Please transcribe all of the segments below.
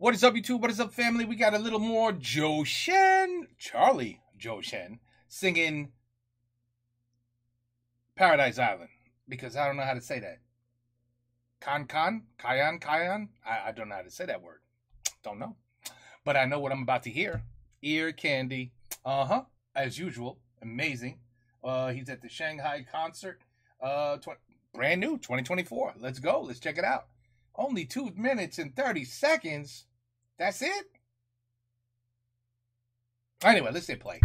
What is up, YouTube? What is up, family? We got a little more Zhou Shen, Charlie Zhou Shen, singing Paradise Island because I don't know how to say that. Kan Kan? Kayan Kayan? I, I don't know how to say that word. Don't know. But I know what I'm about to hear. Ear candy. Uh huh. As usual. Amazing. Uh, he's at the Shanghai concert. Uh, brand new 2024. Let's go. Let's check it out. Only two minutes and 30 seconds. That's it? Anyway, let's say play.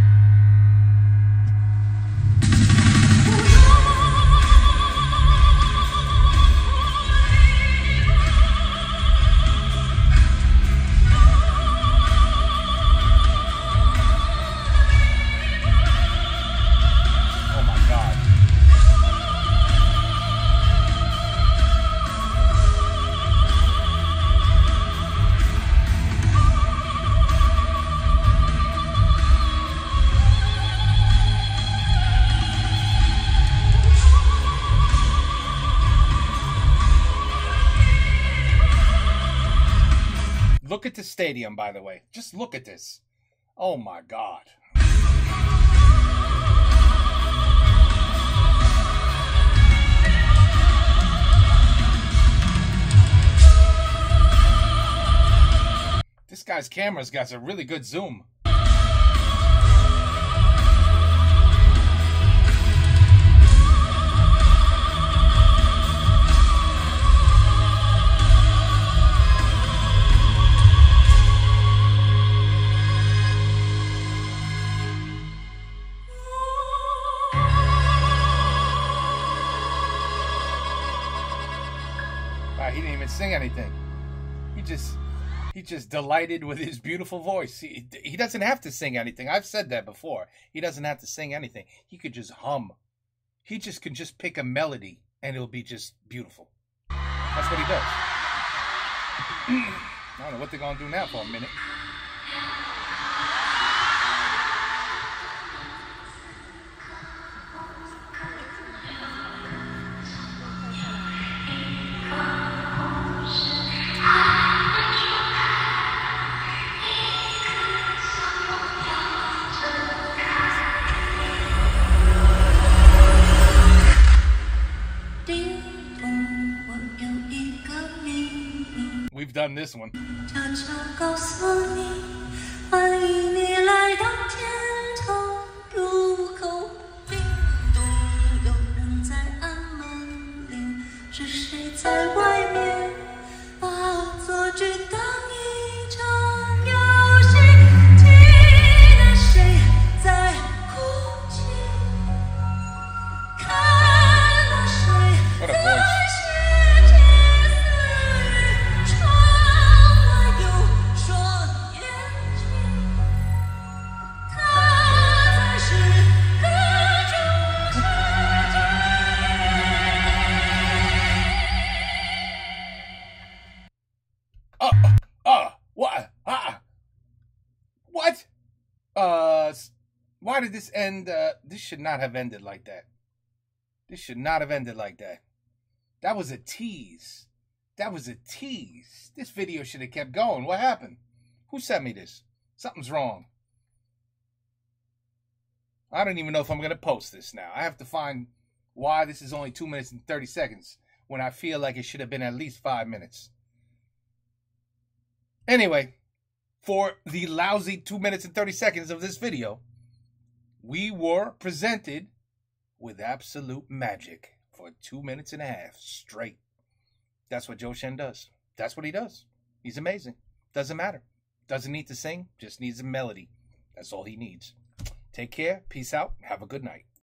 Look at the stadium, by the way. Just look at this. Oh my god. This guy's camera's got a really good zoom. He didn't even sing anything. He just he just delighted with his beautiful voice. He, he doesn't have to sing anything. I've said that before. He doesn't have to sing anything. He could just hum. He just can just pick a melody and it'll be just beautiful. That's what he does. I don't know what they're gonna do now for a minute. On this one. 悄悄告诉你，欢迎你来到天堂入口。叮咚，有人在按门铃，是谁在外面 Uh, why did this end? Uh, this should not have ended like that. This should not have ended like that. That was a tease. That was a tease. This video should have kept going. What happened? Who sent me this? Something's wrong. I don't even know if I'm going to post this now. I have to find why this is only 2 minutes and 30 seconds when I feel like it should have been at least 5 minutes. Anyway, for the lousy 2 minutes and 30 seconds of this video, we were presented with absolute magic for two minutes and a half straight. That's what Zhou Shen does. That's what he does. He's amazing. Doesn't matter. Doesn't need to sing, just needs a melody. That's all he needs. Take care. Peace out. Have a good night.